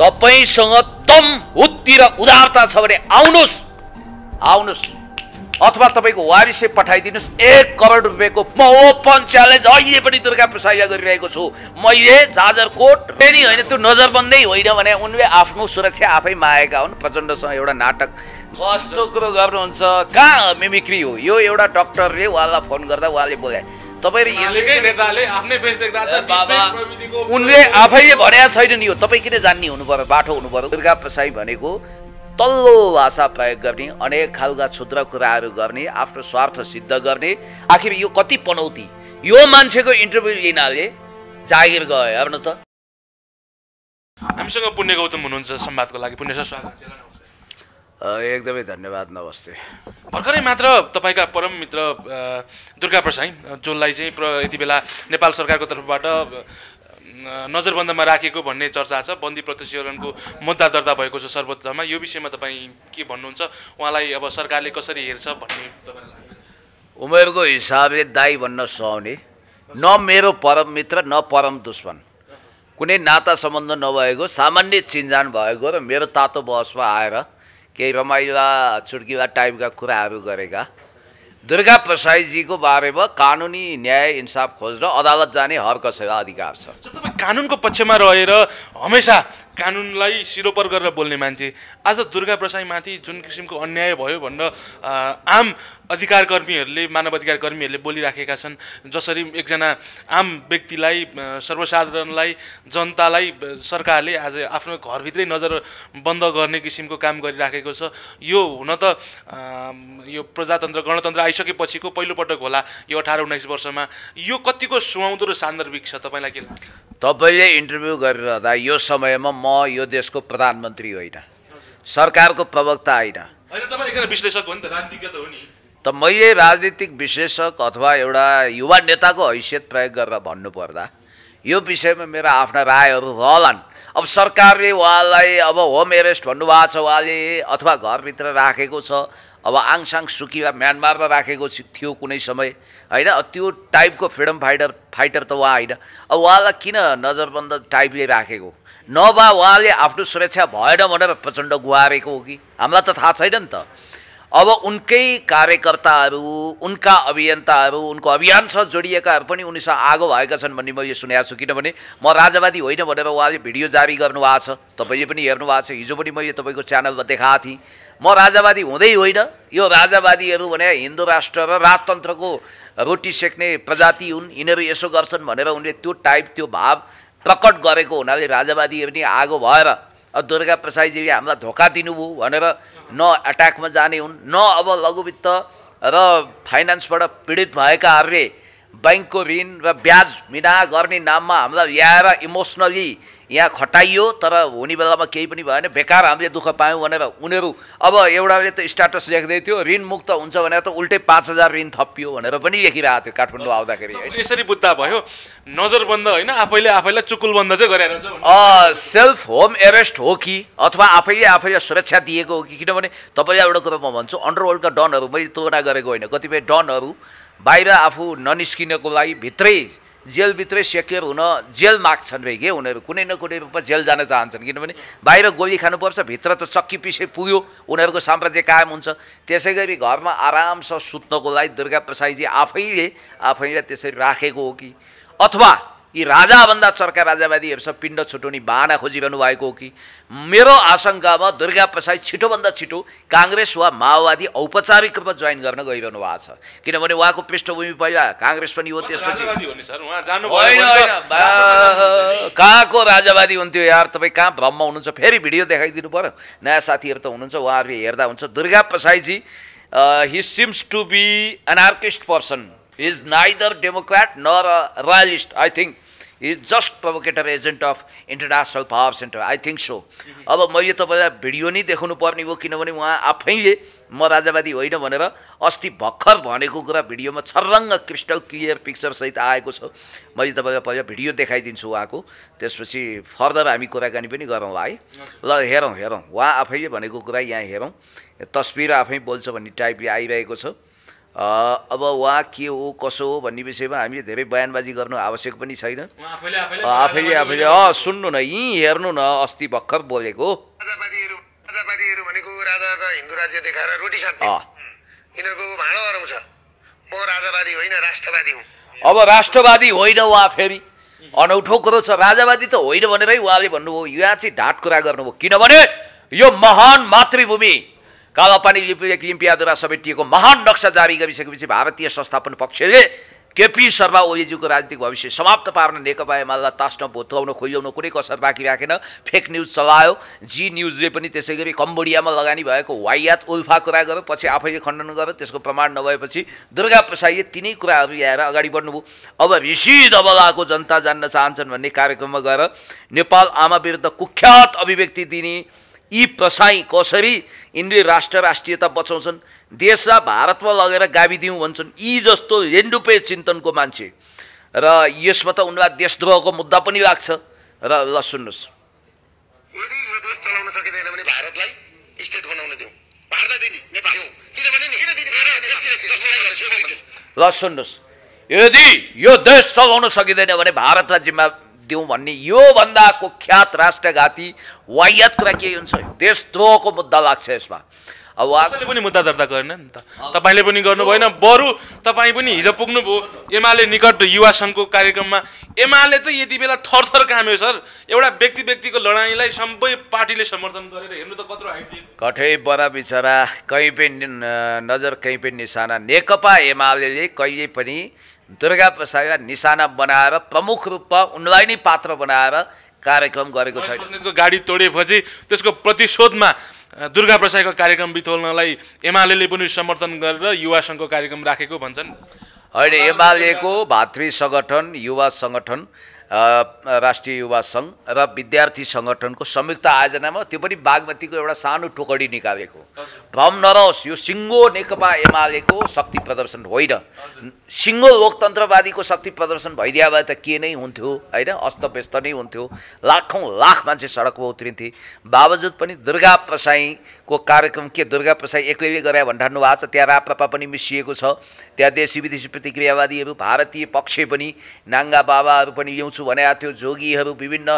तपाईँसँग हुत्ती र उदारता छ भने आउनुहोस्। आउनुहोस्। अथवा तपाईँको वारिसै पठाइदिनुहोस्। एक करोड रुपियाँको म ओपन च्यालेन्ज अहिले पनि दुर्गा प्रसादलाई गरिरहेको छु। मैले जाजरकोट फेरि होइन त्यो नजरबन्दै होइन भने उनले आफ्नो सुरक्षा आफै मागेका हुन्। प्रचण्डसँग एउटा नाटक कस्तो कुरो गर्नुहुन्छ? कहाँ मिमिक्री हो? यो एउटा डक्टरले उहाँलाई फोन गर्दा उहाँले बोले नेताले आफ्नै फेस देख्दा त बाबा, उनले आफैले भनेका छैन नि यो। तपाईँ किन जान्ने हुनु पर्यो बाटो हुनु पर्यो दुर्गा प्रसाई भनेको तल्लो भाषा प्रयोग गर्ने अनेक खालका क्षुद्र कुराहरू गर्ने आफ्नो स्वार्थ सिद्ध गर्ने आखिर यो कति पनौती? यो मान्छेको इन्टरभ्यू लिनाले जागिर गयो हेर्नु त। हामीसँग पुण्य गौतम हुनुहुन्छ संवादको लागि पुण्य स्वागत एकदमै धन्यवाद नमस्ते। भर्खरै मात्र तपाईँका परम मित्र दुर्गा प्रसाई जसलाई चाहिँ प्र यति बेला नेपाल सरकारको तर्फबाट नजरबन्दमा राखेको भन्ने चर्चा छ बन्दी प्रत्यक्षीकरणको मुद्दा दर्ता भएको छ सर्वोच्चमा। यो विषयमा तपाईँ के भन्नुहुन्छ? उहाँलाई अब सरकारले कसरी हेर्छ भन्ने तपाईँलाई लाग्छ। उमेरको हिसाबले दाई भन्न सुहाउने न मेरो परम मित्र न परम दुश्मन। कुनै नाता सम्बन्ध नभएको सामान्य चिन्जान भएको र मेरो तातो बहसमा आएर केही रमाइला चुड्किला टाइपका कुराहरू गरेका। दुर्गा प्रसाईजीको बारेमा कानुनी न्याय इन्साफ खोज्न अदालत जाने हर कसैलाई अधिकार छ। तपाईँ कानुनको पक्षमा रहेर हमेसा कानुनलाई सिरोपर गरेर बोल्ने मान्छे। आज दुर्गा प्रसाईमाथि जुन किसिमको अन्याय भयो भनेर आम अधिकार कर्मीहरूले मानव अधिकार कर्मीहरूले बोलिराखेका छन् जसरी एकजना आम व्यक्तिलाई सर्वसाधारणलाई जनतालाई सरकारले आज आफ्नो घरभित्रै नजर बन्द गर्ने किसिमको काम गरिराखेको छ। यो हुन त यो प्रजातन्त्र गणतन्त्र आइसकेपछिको पहिलोपटक होला यो अठार उन्नाइस वर्षमा। यो कतिको सुहाउँदो र सान्दर्भिक छ तपाईँलाई के लाग्छ? तपाईँले इन्टरभ्यू गरिरहँदा यो समयमा म यो देशको प्रधानमन्त्री होइन। सरकारको प्रवक्ता होइन। त राजनीतिज्ञ त हो नि। त मैले राजनीतिक विश्लेषक अथवा एउटा युवा नेताको हैसियत प्रयोग गरेर भन्नुपर्दा यो विषयमा मेरा आफ्ना रायहरू रहलान्। अब सरकारले उहाँलाई अब होम एरेस्ट भन्नुभएको छ उहाँले अथवा घरभित्र राखेको छ अब आङसाङ सुकीमा म्यानमारमा राखेको थियो कुनै समय होइन? त्यो टाइपको फ्रिडम फाइटर फाइटर त उहाँ होइन। अब उहाँलाई किन नजरबन्द टाइपले राखेको? नभए उहाँले आफ्नो सुरक्षा भएन भनेर प्रचण्ड गुहारेको हो कि? हामीलाई त थाहा छैन नि त। अब उनकै कार्यकर्ताहरू उनका अभियन्ताहरू उनको अभियानसँग जोडिएकाहरू पनि उनीसँग आगो भएका छन् भन्ने मैले सुनेको छु। किनभने म राजावादी होइन भनेर उहाँले भिडियो जारी गर्नुभएको छ। तपाईँले पनि हेर्नु भएको छ। हिजो पनि मैले तपाईँको च्यानलमा देखाएको थिएँ। म राजावादी हुँदै होइन। यो राजावादीहरू भने हिन्दू राष्ट्र र राजतन्त्रको रोटी सेक्ने प्रजाति हुन्। यिनीहरू यसो गर्छन् भनेर उनले त्यो टाइप त्यो भाव प्रकट गरेको हुनाले राजावादी पनि आगो भएर दुर्गा प्रसादजीले हामीलाई धोका दिनुभयो भनेर न एट्याकमा जाने हुन् न अब लघुवित्त र फाइनेन्सबाट पीडित भएकाहरूले ब्याङ्कको ऋण र ब्याज मिना गर्ने नाममा हामीलाई ल्याएर इमोसनली यहाँ खटाइयो तर हुने बेलामा केही पनि भएन। बेकार हामीले दुःख पायौँ भनेर उनीहरू अब एउटाले त स्ट्याटस लेख्दै थियो ऋण मुक्त हुन्छ भनेर त उल्टै पाँच हजार ऋण थपियो भनेर पनि लेखिरहेको थियो काठमाडौँ आउँदाखेरि यसरी बुझ्दा भयो नजरबन्द होइन आफैले आफैलाई चुकुलबन्द चाहिँ गरेर सेल्फ होम एरेस्ट हो कि अथवा आफैले आफैलाई सुरक्षा दिएको हो कि किनभने तपाईँलाई एउटा कुरो म भन्छु अन्डरवर्ल्डका डनहरू मैले तुलना गरेको होइन। कतिपय डनहरू बाहिर आफू ननिस्किनको लागि भित्रै जेलभित्रै सेक्योर हुन जेल माग्छन् रे के उनीहरू? कुनै न कुनै रूपमा जेल जान चाहन्छन्। किनभने बाहिर गोली खानुपर्छ भित्र त चक्की पिसे पुग्यो उनीहरूको साम्राज्य कायम हुन्छ। त्यसै गरी घरमा आरामसँग सुत्नको लागि दुर्गा प्रसाईजी आफैले आफैलाई त्यसरी राखेको हो कि? अथवा यी राजाभन्दा चर्का राजावादीहरूसँग पिण्ड छुटाउने बाहना खोजिरहनु भएको हो कि मेरो आशंकामा दुर्गा प्रसाद छिटोभन्दा छिटो काङ्ग्रेस वा माओवादी औपचारिक रूपमा जोइन गर्न गइरहनु भएको छ किनभने उहाँको पृष्ठभूमि पहिला काङ्ग्रेस पनि हो त्यसपछि कहाँको राजावादी हुन्थ्यो यार तपाईँ कहाँ भ्रममा हुनुहुन्छ फेरि भिडियो देखाइदिनु पऱ्यो नयाँ साथीहरू त हुनुहुन्छ उहाँहरूले हेर्दा हुन्छ Durga Prasai ji he seems to be anarchist person is neither democrat nor royalist I think is just provocateur agent of international power centre I think so अब मैले तपाईँलाई भिडियो नै देखाउनु पर्ने हो किनभने उहाँ आफैले म राजावादी होइन भनेर अस्ति भर्खर भनेको कुरा भिडियोमा छर्रङ्ग क्रिस्टल क्लियर पिक्चरसहित आएको छ। मैले तपाईँलाई पहिला भिडियो देखाइदिन्छु उहाँको। त्यसपछि फर्दर हामी कुराकानी पनि गरौँला है ल हेरौँ हेरौँ। उहाँ आफैले भनेको कुरा यहाँ हेरौँ। तस्बिर आफै बोल्छ भन्ने टाइपले आइरहेको छ। अ, अब उहाँ के हो कसो हो भन्ने विषयमा हामीले धेरै बयानबाजी गर्नु आवश्यक पनि छैन। आफैले आफैले अ, आफैले आफैले अँ सुन्नु न यहीँ हेर्नु न अस्ति भर्खर बोलेको। राजावादीहरू राजावादीहरू भनेको राजा र हिन्दू राज्य देखाएर रोटी साध्ने अँ। यिनीहरूको भाँडो गरौँ छ। म राजावादी होइन राष्ट्रवादी हुँ। अब राष्ट्रवादी होइन उहाँ फेरि? अनौठो कुरो छ। राजावादी त होइन भनेरै उहाँले भन्नुभयो यहाँ चाहिँ ढाँट कुरा गर्नुभयो। किनभने यो महान मातृभूमि कालापानी लिम्पियाद्वारा समेटिएको महान नक्सा जारी गरिसकेपछि भारतीय संस्थापन पक्षले केपी शर्मा ओलीज्यूको राजनीतिक भविष्य समाप्त पार्न नेकपा एमालेलाई तास्न भोत्लाउन खोइल्याउन कुनै कसर बाँकी राखेन। फेक न्युज चलायो। जी न्युजले पनि त्यसै गरी कम्बोडियामा लगानी भएको वाइयात उल्फा कुरा गर्यो। पछि आफैले खण्डन गर्यो। त्यसको प्रमाण नभएपछि दुर्गा प्रसाईले तिनै कुराहरू ल्याएर अगाडि बढ्नुभयो। अब ऋषि दबलाको जनता जान्न चाहन्छन् भन्ने कार्यक्रममा गएर नेपाल आमा विरुद्ध कुख्यात अभिव्यक्ति दिने यी प्रसाई कसरी यिनले राष्ट्र राष्ट्रियता बचाउँछन् देशलाई भारतमा लगेर गाविदिउँ भन्छन् यी जस्तो लेन्डुपे चिन्तनको मान्छे। र यसमा त उनलाई देशद्रोहको मुद्दा पनि लाग्छ। र ल सुन्नुहोस्। यदि यो देश चलाउन सकिँदैन भने भारतलाई स्टेट बनाउन दिउँ। ल सुन्नुहोस्। यदि यो देश चलाउन सकिँदैन भने भारतलाई जिम्मा दिउँ भन्ने योभन्दा कुख्यात राष्ट्रघाती वाह्यात कुरा के हुन्छ? देशद्रोहको मुद्दा लाग्छ यसमा। अब उहाँ कसैले पनि मुद्दा दर्ता गरेन नि त। तपाईँले पनि गर्नु भएन। बरु तपाईँ पनि हिजो पुग्नुभयो एमाले निकट युवा सङ्घको कार्यक्रममा एमाले त यति बेला थरथर काम्यो सर। एउटा व्यक्ति व्यक्तिको लडाइँलाई सबै पार्टीले समर्थन गरेर हेर्नु त कत्रो हाइट कठै बडा बिचरा कहीँ पनि नजर कहीँ पनि निशाना। नेकपा एमाले कहिले पनि दुर्गा प्रसादलाई निशाना बनाएर प्रमुख रूपमा उनलाई नै पात्र बनाएर कार्यक्रम गरेको छैन। गाडी तोडेपछि त्यसको प्रतिशोधमा दुर्गा प्रसादको कार्यक्रम बिथोल्नलाई एमाले पनि समर्थन गरेर युवा सङ्घको कार्यक्रम राखेको भन्छन्। होइन एमालेको भातृ सङ्गठन युवा सङ्गठन राष्ट्रिय युवा सङ्घ र विद्यार्थी सङ्गठनको संयुक्त आयोजनामा त्यो पनि बागमतीको एउटा सानो टोकडी निकालेको भ्रम नरहोस् यो सिङ्गो नेकपा एमालेको शक्ति प्रदर्शन होइन। सिङ्गो लोकतन्त्रवादीको शक्ति प्रदर्शन भइदिए भए त के नै हुन्थ्यो होइन? अस्तव्यस्त नै हुन्थ्यो। लाखौँ लाख मान्छे सडकमा उत्रिन्थे। बावजुद पनि दुर्गा प्रसाईको कार्यक्रम के दुर्गा प्रसाई एक्लैले गरे भन्ठान्नु भएको छ। त्यहाँ राप्रपा पनि मिसिएको छ। त्यहाँ देशी विदेशी प्रतिक्रियावादीहरू भारतीय पक्ष पनि नाङ्गा बाबाहरू पनि ल्याउँछु भनेको थियो। जोगीहरू विभिन्न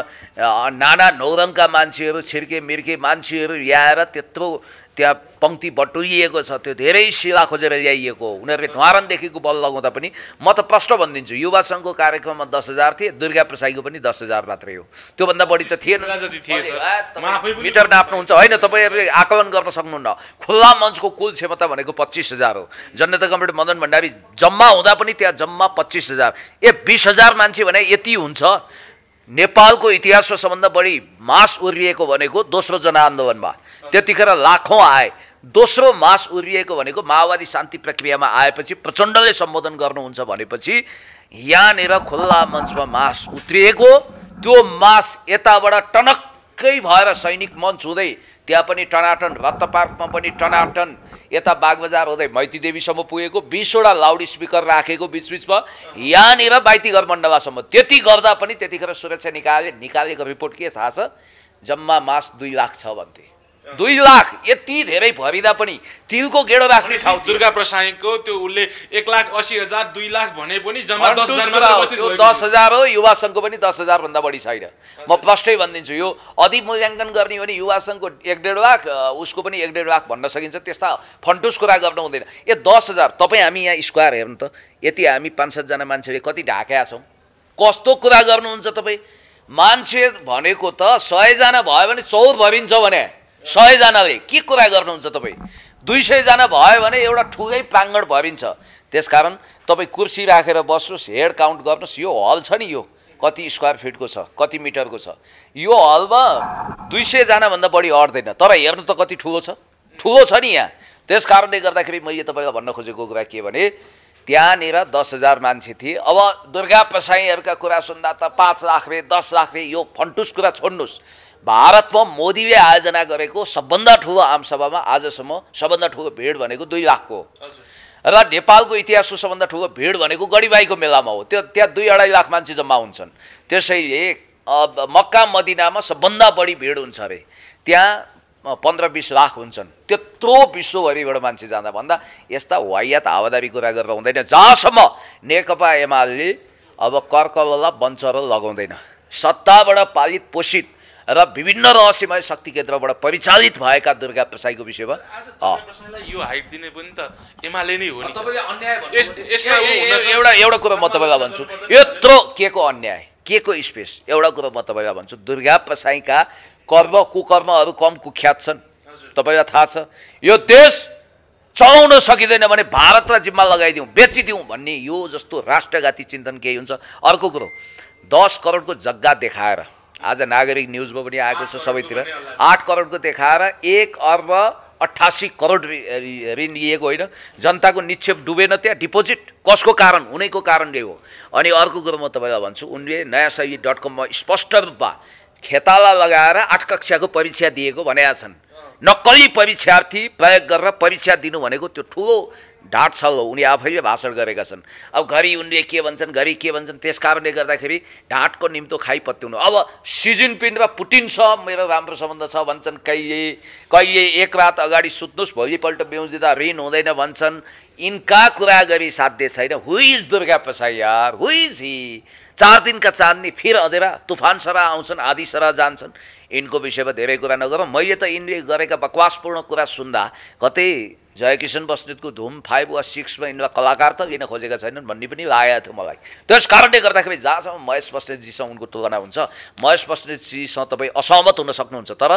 नाना नौरङका मान्छेहरू छिर्के मिर्के मान्छेहरू ल्याएर त्यत्रो त्यहाँ पङ्क्ति बटुलिएको छ त्यो धेरै शिला खोजेर ल्याइएको हो। उनीहरूले ढुवारनदेखिको बल लगाउँदा पनि म त प्रश्न भनिदिन्छु युवा सङ्घको कार्यक्रममा दस हजार थिए दुर्गा प्रसाईको पनि दस हजार मात्रै हो। त्योभन्दा बढी त थिएन। मिटर नाप्नुहुन्छ। होइन तपाईँहरूले आकलन गर्न सक्नुहुन्न। खुल्ला मञ्चको कुल क्षमता भनेको पच्चिस हजार हो। जनता कमरेड मदन भण्डारी जम्मा हुँदा पनि त्यहाँ जम्मा पच्चिस हजार। ए बिस हजार मान्छे भने यति हुन्छ। नेपालको इतिहासमा सबभन्दा बढी मास उर्रिएको भनेको दोस्रो जनआन्दोलनमा त्यतिखेर लाखौँ आए। दोस्रो मास उर्रिएको भनेको माओवादी शान्ति प्रक्रियामा आएपछि प्रचण्डले सम्बोधन गर्नुहुन्छ भनेपछि यहाँनिर खुल्ला मञ्चमा मास उत्रिएको। त्यो मास यताबाट टनक्कै भएर सैनिक मञ्च हुँदै त्यहाँ पनि टनाटन रत्त पार्कमा पनि टनाटन यता बागबजार हुँदै मैती देवीसम्म पुगेको बिसवटा लाउड स्पिकर राखेको बिचबिचमा यहाँनिर बाइतीघर मण्डलासम्म। त्यति गर्दा पनि त्यतिखेर सुरक्षा निकाले निकालेको रिपोर्ट के थाहा छ? जम्मा मास दुई लाख छ भन्थे। दुई लाख यति धेरै भरिँदा पनि तिलको गेडो राख्ने ठाउँ। दुर्गा प्रसाईको त्यो उसले एक लाख असी हजार दुई लाख भने पनि जम्मा दस हजार हो, दस हजार युवा सङ्घको पनि दस हजारभन्दा बढी छैन। म प्रष्टै भनिदिन्छु यो अधिमूल्याङ्कन गर्ने हो भने युवा सङ्घको एक डेढ लाख उसको पनि एक डेढ लाख भन्न सकिन्छ त्यस्ता फन्टुस कुरा गर्नु हुँदैन। ए दस हजार तपाईँ हामी यहाँ स्क्वायर हेर्नु त यति हामी पाँच सातजना मान्छेले कति ढाकेका छौँ? कस्तो कुरा गर्नुहुन्छ तपाईँ? मान्छे भनेको त सयजना भयो भने चौर भरिन्छ भने। सयजनाले के कुरा गर्नुहुन्छ तपाईँ? दुई सयजना भयो भने एउटा ठुलै प्राङ्गण भरिन्छ। त्यसकारण तपाईँ कुर्सी राखेर बस्नुहोस् हेड काउन्ट गर्नुहोस्। यो हल छ नि यो। कति स्क्वायर फिटको छ कति मिटरको छ। यो हलमा दुई सयजनाभन्दा बढी अट्दैन तर हेर्नु त कति ठुलो छ। ठुलो छ नि यहाँ। त्यस कारणले गर्दाखेरि मैले तपाईँलाई भन्न खोजेको कुरा के भने त्यहाँनिर दस हजार मान्छे थिए। अब दुर्गा प्रसाईहरूका कुरा सुन्दा त पाँच लाख रे दस लाख रे यो फन्टुस कुरा छोड्नुहोस्। भारतमा मोदीले आयोजना गरेको सबभन्दा ठुलो आमसभामा आजसम्म सबभन्दा ठुलो भिड भनेको दुई लाखको हो। र नेपालको इतिहासको सबभन्दा ठुलो भिड भनेको गढीबाईको मेलामा हो। त्यो त्यहाँ दुई अढाई लाख मान्छे जम्मा हुन्छन्। त्यसैले मक्का मदिनामा सबभन्दा बढी भिड हुन्छ अरे। त्यहाँ पन्ध्र बिस लाख हुन्छन्। त्यत्रो विश्वभरिबाट मान्छे जाँदा भन्दा यस्ता वाहियात हावादारी कुरा गरेर हुँदैन। जहाँसम्म नेकपा एमाले अब कर्कललाई बन्चर लगाउँदैन। सत्ताबाट पालित पोषित र विभिन्न रहस्यमय शक्ति केन्द्रबाट परिचालित भएका दुर्गा प्रसाईको विषयमा। यो हाइट दिने पनि त एमाले नै हो नि एउटा एउटा कुरा म तपाईँलाई भन्छु। यत्रो के को अन्याय के को स्पेस एउटा कुरो म तपाईँलाई भन्छु। दुर्गा प्रसाईका कर्म कुकर्महरू कम कुख्यात छन्। तपाईँलाई थाहा छ? यो देश चलाउन सकिँदैन भने भारतलाई जिम्मा लगाइदिउँ बेचिदिउँ भन्ने यो जस्तो राष्ट्रघाती चिन्तन केही हुन्छ। अर्को कुरो दस करोडको जग्गा देखाएर आज नागरिक न्युजमा पनि आएको छ सबैतिर। आठ करोडको देखाएर एक अर्ब अठासी करोड ऋण लिएको होइन। जनताको निक्षेप डुबेन त्यहाँ। डिपोजिट कसको कारण? हुनेको कारणले हो। अनि अर्को कुरो म तपाईँलाई भन्छु उनले नयाँ शैली डट कममा स्पष्ट रूपमा खेताला लगाएर आठ कक्षाको परीक्षा दिएको भनेका छन्। नक्कली परीक्षार्थी प्रयोग गरेर परीक्षा दिनु भनेको त्यो ठुलो ढाँट छल हो उनी आफैले भाषण गरेका छन्। अब घरि उनले के भन्छन् घरि के भन्छन् त्यस कारणले गर्दाखेरि ढाँटको निम्तो खाइपत्याउनु अब सी जिनपिङ र पुटिनसँग मेरो राम्रो सम्बन्ध छ भन्छन् कहिले कहिले एक रात अगाडि सुत्नुहोस् भोलिपल्ट बेउजिँदा ऋण हुँदैन भन्छन्। यिनका कुरा गरी साध्य छैन। हु इज दुर्गा प्रसाद यार? हु इज हि चार दिनका चाँदनी फिर अँधेरा तुफान सरा आउँछन् आधी सरा जान्छन्। यिनको विषयमा धेरै कुरा नगरौँ। मैले त यिनले गरेका बकवासपूर्ण कुरा सुन्दा कतै जयकिशन बस्नेतको धुम फाइभ वा सिक्समा यिनलाई कलाकार त लिन खोजेका छैनन् भन्ने पनि लागेको थियो मलाई। त्यस कारणले गर्दाखेरि जहाँसम्म महेश बस्नेतजीसँग उनको तुलना हुन्छ महेश बस्नेतजीसँग तपाईँ असहमत हुन सक्नुहुन्छ तर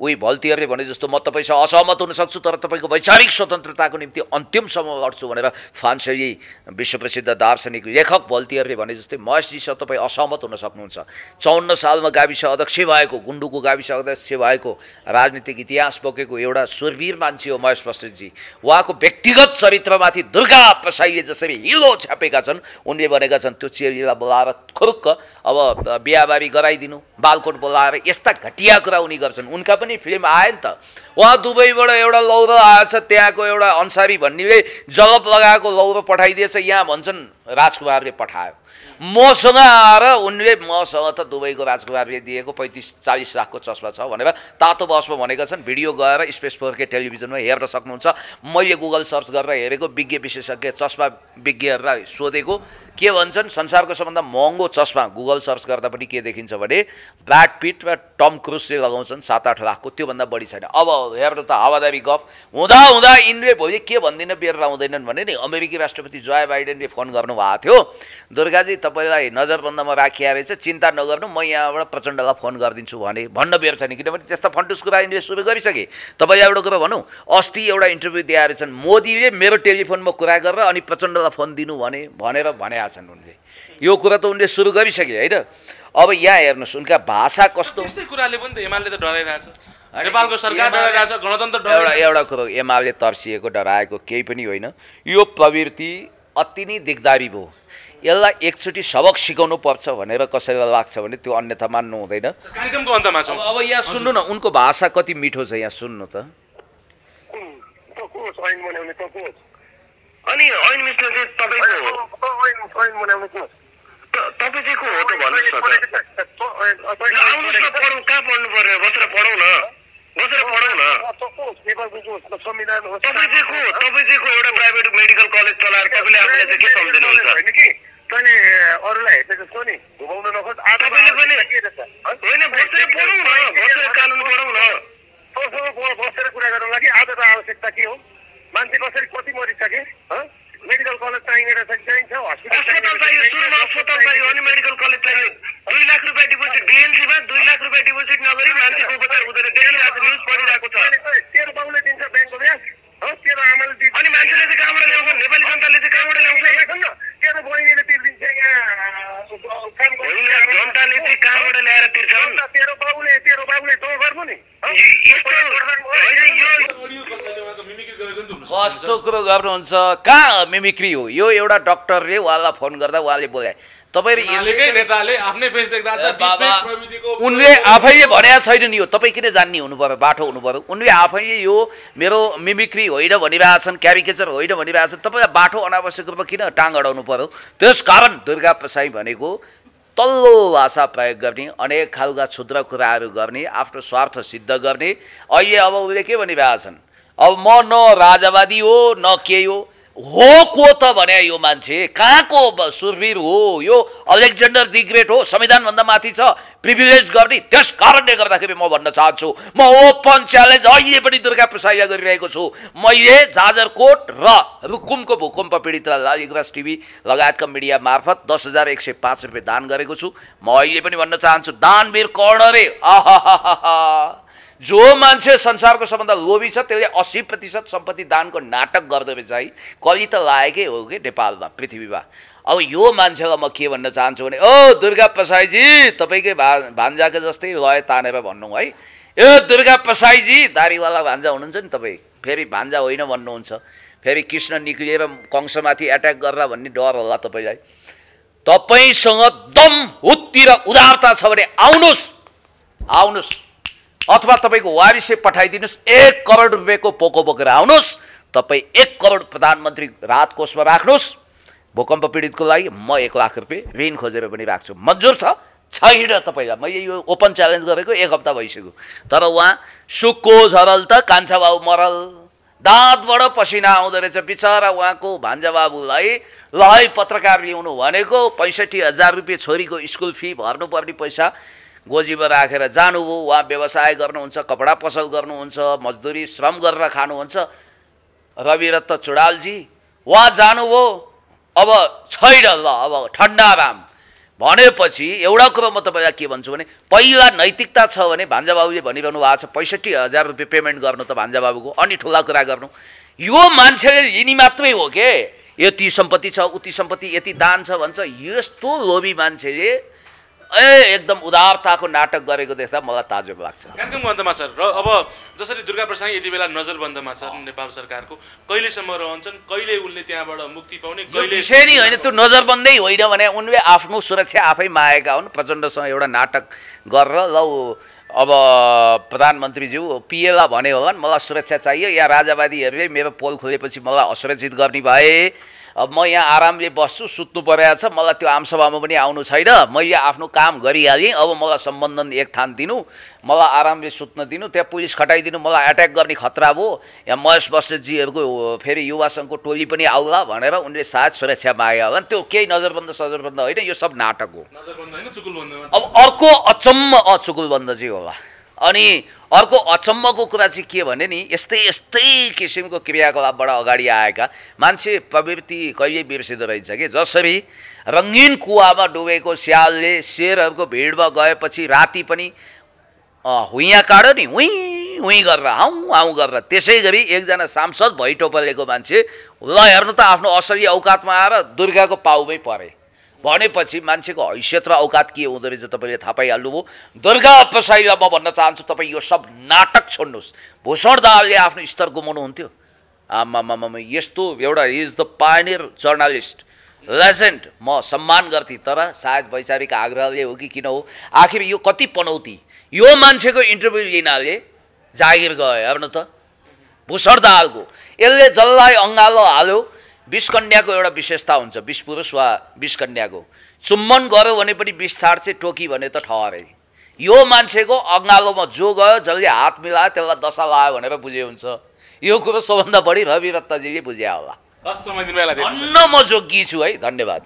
उही भल्तीहरूले भने जस्तो म तपाईँसँग असहमत हुन सक्छु तर तपाईँको वैचारिक स्वतन्त्रताको निम्ति अन्तिमसम्म लड्छु भनेर फ्रान्सेली विश्वप्रसिद्ध दार्शनिक लेखक भल्तीहरूले भने जस्तै महेशजीसँग तपाईँ असहमत हुन सक्नुहुन्छ। चौन्न सालमा गाविस अध्यक्ष भएको गुन्डुको गाविस अध्यक्ष भएको राजनीतिक इतिहास बोकेको एउटा सुरवीर मान्छे हो महेश बस्नेतजी उहाँको व्यक्तिगत चरित्रमाथि दुर्गा प्रसाईले जसरी हिलो छापेका छन् उनले भनेका छन् त्यो चेलीलाई बोलाएर खुरुक्क अब बिहाबारी गराइदिनु बालकोट बोलाएर यस्ता घटिया कुरा उनी गर्छन्। उनका पनि फिल्म आयो नि त। उहाँ दुबईबाट एउटा लौरो आएछ त्यहाँको एउटा अन्सारी भन्नेले जलप लगाएको लौरो पठाइदिएछ यहाँ भन्छन् राजकुमारले पठायो। मसँग आएर उनले मसँग त दुबईको राजकुमारले दिएको पैँतिस चालिस लाखको चस्मा छ भनेर तातो बसमा भनेका छन्। भिडियो गएर स्पेस फोरके टेलिभिजनमा हेर्न सक्नुहुन्छ। मैले गुगल सर्च गरेर हेरेको विज्ञ विशेषज्ञ चस्मा विज्ञहरूलाई सोधेको। के भन्छन् संसारको सबभन्दा महँगो चस्मा गुगल सर्च गर्दा पनि के देखिन्छ भने ब्राड पिट र टम क्रुजले लगाउँछन् सात आठ लाखको त्योभन्दा बढी छैन। अब हेर्नु त हावादारी गफ हुँदा हुँदा यिनले भोलि के भन्दिन बेर आउँदैनन् भने नि अमेरिकी राष्ट्रपति जोय बाइडेनले फोन गर्नुभएको थियो। दुर्गाजी तपाईँलाई नजरबन्दमा राखिया रहेछ चिन्ता नगर्नु म यहाँबाट प्रचण्डलाई फोन गरिदिन्छु भने। भन्न बेर छैन किनभने त्यस्ता फन्टुस कुरा यिनले सुरु गरिसके। तपाईँलाई एउटा कुरा भनौँ अस्ति एउटा इन्टरभ्यू दिएर छन्। मोदीले मेरो टेलिफोनमा कुरा गरेर अनि प्रचण्डलाई फोन दिनु भने भनेर भनेका छन् उनले। यो कुरा त उनले सुरु गरिसके होइन? अब यहाँ हेर्नुहोस् उनका भाषा कस्तो? त्यस्तै कुराले पनि त एमाले त डराइरहेछ। नेपालको सरकार डराइरहेछ गणतन्त्र एउटा एउटा कुरो एमाले तर्सिएको डराएको केही पनि होइन। यो प्रवृत्ति अति नै दिगदारी भयो। यसलाई एकचोटि सबक सिकाउनु पर्छ भनेर कसैलाई लाग्छ भने त्यो अन्यथा मान्नु हुँदैन। कार्यक्रमको अन्तमा छौँ। अब यहाँ सुन्नु न उनको भाषा कति मिठो छ यहाँ सुन्नु त। अनि तपाईँ चाहिँ को हो त। भन्नुहोस् न त आउनुहोस् न पढौँ कहाँ पढ्नु पर्ने बसेर पढौँ न। बसेर पढौँ न। तपाईँ चाहिँ को तपाईँ चाहिँ को? एउटा प्राइभेट मेडिकल कलेज चलाएर तपाईँले आफूलाई चाहिँ के सम्झिनुहुन्छ? तैँले अरूलाई हेर्दै जस्तो नि घुमाउन नखोज। तपाईँले पनि होइन बसेर पढौँ न। बसेर कानुन पढौँ न। बसेर कुरा गर्नुको लागि आज त आवश्यकता के हो? मान्छे कसरी कति मरिसके? मेडिकल कलेज चाहिने रहेछ कि चाहिन्छ? अस्पताल चाहियो सुरुमा अस्पताल चाहियो अनि मेडिकल कलेज चाहियो। दुई लाख रुपियाँ डिपोजिट बिएनसीमा दुई लाख रुपियाँ डिपोजिट नगरी मान्छेको उपचार हुँदैन देखिरहेको न्युज पढिरहेको छ तेरो बाउले दिन्छ ब्याङ्कको ब्याज तेरो आमाले दिन्छ अनि मान्छेले चाहिँ कहाँबाट ल्याउँछ नेपाली जनताले चाहिँ कहाँबाट ल्याउँछ तेरो बहिनीले तिर्दिन्छ यहाँ जनताले चाहिँ कहाँबाट ल्याएर तिर्छन् तेरो बाउले तेरो बाउले तँ गर्नु नि यस्तो होइन यो कस्तो कुरो गर्नुहुन्छ? कहाँ मिमिक्री हो? यो एउटा डक्टरले उहाँलाई फोन गर्दा उहाँले बोलाए तपाईँले एमालेकै यसै- नेताले आफ्नै पेज देख्दा ए त बाबा। deepfake प्रविधिको उनले आफैले भनेको छैन नि यो। तपाईँ किन जान्ने हुनु पऱ्यो बाटो हुनु पऱ्यो उनले आफैले यो मेरो मिमिक्री होइन भनिरहेछन् क्यारिकेचर होइन भनिरहेछन् तपाईँलाई बाटो अनावश्यक रूपमा किन टाङ अडाउनु पऱ्यो त्यस कारण दुर्गा प्रसाई भनेको तल्लो भाषा प्रयोग गर्ने अनेक खालका क्षुद्र कुराहरू गर्ने आफ्नो स्वार्थ सिद्ध गर्ने। अहिले अब उसले के भनिरहेका छन्? अब म न राजावादी हो न के हो। हो को त भने यो मान्छे? कहाँको सुरवीर हो यो? अलेक्जेन्डर दि ग्रेट हो संविधानभन्दा माथि छ। प्रिभिलेज गर्ने त्यस कारणले गर्दाखेरि म भन्न चाहन्छु। म ओपन च्यालेन्ज अहिले पनि दुर्गा प्रसादलाई गरिरहेको छु। मैले जाजरकोट र रुकुमको भूकम्प पीडितलाई युगराज टिभी लगायतका मिडिया मार्फत दस हजार एक सय पाँच रुपियाँ दान गरेको छु। म अहिले पनि भन्न चाहन्छु दानवीर कर्ण रे आहा जो मान्छे संसारको सबभन्दा लोभी छ त्यसले अस्सी प्रतिशत सम्पत्ति दानको नाटक गर्दो रहेछ है। कलि त लागेकै हो कि नेपालमा पृथ्वीमा। अब यो मान्छेलाई म के भन्न चाहन्छु भने ओ दुर्गा प्रसाईजी तपाईँकै भा भान्जाको जस्तै लय तानेर भन्नु है। ए दुर्गा प्रसाईजी दारीवाला भान्जा हुनुहुन्छ नि तपाईँ। फेरि भान्जा होइन भन्नुहुन्छ। फेरि कृष्ण निक्लिएर कंसमाथि एट्याक गरेर भन्ने डर होला तपाईँलाई। तपाईँसँग दम हुत्ती र उदारता छ भने आउनुहोस्। आउनुहोस्। अथवा तपाईँको वारिसे पठाइदिनुहोस्। एक करोड रुपियाँको पोको बोकेर आउनुहोस्। तपाईँ एक करोड प्रधानमन्त्री राहत कोषमा राख्नुहोस्। भूकम्प पीडितको लागि म एक लाख रुपियाँ ऋण खोजेर पनि राख्छु। मन्जुर छ? छैन तपाईँलाई। मैले यो ओपन च्यालेन्ज गरेको एक हप्ता भइसक्यो। तर उहाँ सुक्को झरल त कान्छा बाबु मरल। दाँतबाट पसिना आउँदो रहेछ। बिचरा उहाँको भान्जा बाबुलाई ल पत्रकार ल्याउनु भनेको पैँसठी हजार रुपियाँ छोरीको स्कुल फी भर्नुपर्ने पैसा गोजीमा राखेर जानुभयो उहाँ व्यवसाय गर्नुहुन्छ कपडा पसल गर्नुहुन्छ मजदुरी श्रम गरेर खानुहुन्छ रविरत्न चुडालजी उहाँ जानुभयो अब छैन ल अब ठन्डाराम। भनेपछि एउटा कुरो म तपाईँलाई के भन्छु भने पहिला नैतिकता छ भने भान्जाबाबुले भनिरहनु भएको छ पैँसठी हजार रुपियाँ पेमेन्ट गर्नु त भान्जाबाबुको अनि ठुला कुरा गर्नु। यो मान्छेले लिने मात्रै हो के? यति सम्पत्ति छ उति सम्पत्ति यति दान छ भन्छ यस्तो लोभी मान्छेले ए एकदम उदारताको नाटक गरेको देख्दा मलाई ताजुब लाग्छ। कार्यक्रमको अन्तमा सर। र अब जसरी दुर्गा प्रसाद यति बेला नजरबन्दमा छन् नेपाल सरकारको कहिलेसम्म रहन्छन् कहिले उनले त्यहाँबाट मुक्ति पाउने कहिले नै होइन त्यो नजरबन्दै होइन भने उनले आफ्नो सुरक्षा आफै मागेका हुन् प्रचण्डसँग एउटा नाटक गरेर ल अब प्रधानमन्त्रीज्यू पिएलाई भने होला मलाई सुरक्षा चाहियो या राजावादीहरूले मेरो पोल खोलेपछि मलाई असुरक्षित गर्ने भए म यहाँ आरामले बस्छु सुत्नु परेको छ मलाई त्यो आमसभामा पनि आउनु छैन। मैले आफ्नो काम गरिहालेँ अब मलाई सम्बन्धन एक थान दिनु मलाई आरामले सुत्न दिनु त्यहाँ पुलिस खटाइदिनु मलाई एट्याक गर्ने खतरा भयो। यहाँ महेश बस्नेतजीहरूको फेरि युवा सङ्घको टोली पनि आउला भनेर उनले सायद सुरक्षा मागे होला। त्यो केही नजरबन्द सजरबन्द होइन यो सब नाटक हो। अब अर्को अचम्म अचुकुलबन्द चाहिँ होला। अनि अर्को अचम्मको कुरा चाहिँ के भने नि यस्तै यस्तै किसिमको क्रियाकलापबाट अगाडि आएका मान्छे प्रवृत्ति कहिले बिर्सिँदो रहेछ कि? जसरी रङ्गीन कुवामा डुबेको स्यालले शेरहरूको भिडमा गएपछि राति पनि हुइयाँ काढो नि हुँ हुँ गरेर आउँ आउँ गरेर। त्यसै गरी एकजना सांसद भैटोपलेको मान्छे ल हेर्नु त आफ्नो असली औकातमा आएर दुर्गाको पाउमै परे। भनेपछि मान्छेको हैसियत र औकात के हुँदो रहेछ तपाईँले थाहा पाइहाल्नुभयो? दुर्गा प्रसाईलाई म भन्न चाहन्छु तपाईँ यो सब नाटक छोड्नुहोस्। भूषण दाहालले आफ्नो स्तर गुमाउनुहुन्थ्यो। आमामामा यस्तो एउटा is the pioneer journalist legend म सम्मान गर्थेँ तर सायद वैचारिक आग्रहले हो कि किन हो? आखिर यो कति पनौती? यो मान्छेको इन्टरभ्यू लिनाले जागिर गयो हेर्नु त। भूषण दाहालको। यसले जसलाई अङ्गालो हाल्यो विषकन्याको एउटा विशेषता हुन्छ विष पुरुष वा विषकन्याको। चुम्बन गऱ्यो भने पनि विष छाड्छे टोकी भने त ठहरे यो मान्छेको अङ्गालोमा जो गयो जसले हात मिलायो त्यसलाई दशा लगायो भनेर बुझे हुन्छ। यो कुरो सबभन्दा बढी रवि रत्नजीले बुझ्या होला। भन्न म जोगी छु है धन्यवाद।